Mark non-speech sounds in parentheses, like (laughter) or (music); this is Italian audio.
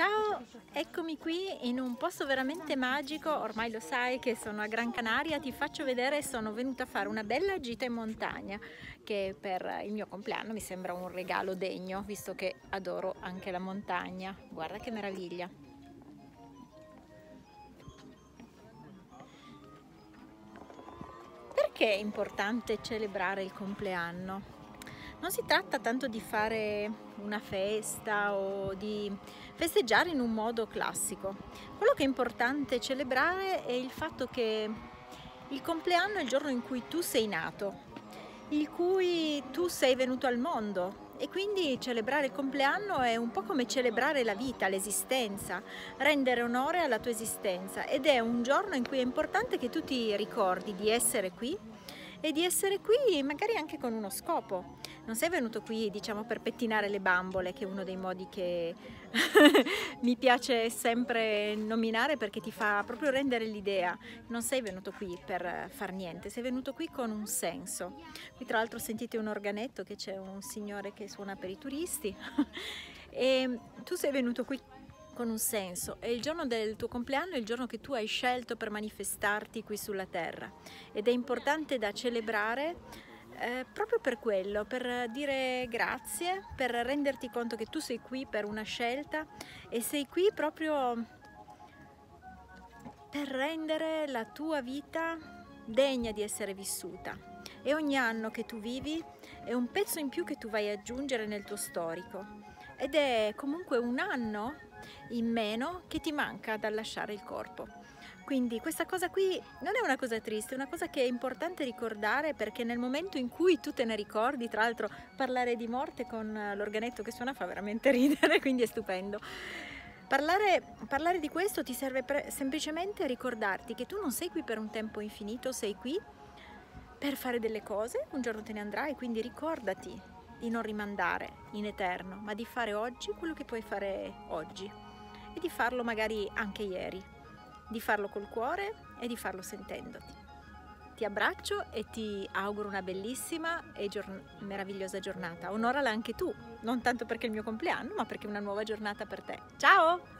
Ciao, eccomi qui in un posto veramente magico, ormai lo sai che sono a Gran Canaria, ti faccio vedere, sono venuta a fare una bella gita in montagna che per il mio compleanno mi sembra un regalo degno, visto che adoro anche la montagna, guarda che meraviglia. Perché è importante celebrare il compleanno? Non si tratta tanto di fare una festa o di festeggiare in un modo classico. Quello che è importante celebrare è il fatto che il compleanno è il giorno in cui tu sei nato, in cui tu sei venuto al mondo e quindi celebrare il compleanno è un po' come celebrare la vita, l'esistenza, rendere onore alla tua esistenza ed è un giorno in cui è importante che tu ti ricordi di essere qui e di essere qui magari anche con uno scopo. Non sei venuto qui diciamo per pettinare le bambole, che è uno dei modi che (laughs) mi piace sempre nominare perché ti fa proprio rendere l'idea. Non sei venuto qui per far niente, sei venuto qui con un senso. Qui tra l'altro sentite un organetto che c'è un signore che suona per i turisti (laughs) e tu sei venuto qui con un senso e il giorno del tuo compleanno è il giorno che tu hai scelto per manifestarti qui sulla terra ed è importante da celebrare eh, proprio per quello, per dire grazie, per renderti conto che tu sei qui per una scelta e sei qui proprio per rendere la tua vita degna di essere vissuta. E ogni anno che tu vivi è un pezzo in più che tu vai aggiungere nel tuo storico ed è comunque un anno in meno che ti manca dal lasciare il corpo. Quindi questa cosa qui non è una cosa triste, è una cosa che è importante ricordare perché nel momento in cui tu te ne ricordi, tra l'altro parlare di morte con l'organetto che suona fa veramente (laughs) ridere, quindi è stupendo. Parlare, parlare di questo ti serve semplicemente a ricordarti che tu non sei qui per un tempo infinito, sei qui per fare delle cose, un giorno te ne andrai, quindi ricordati di non rimandare in eterno, ma di fare oggi quello che puoi fare oggi e di farlo magari anche ieri, di farlo col cuore e di farlo sentendoti. Ti abbraccio e ti auguro una bellissima e giorn meravigliosa giornata. Onorala anche tu, non tanto perché è il mio compleanno, ma perché è una nuova giornata per te. Ciao!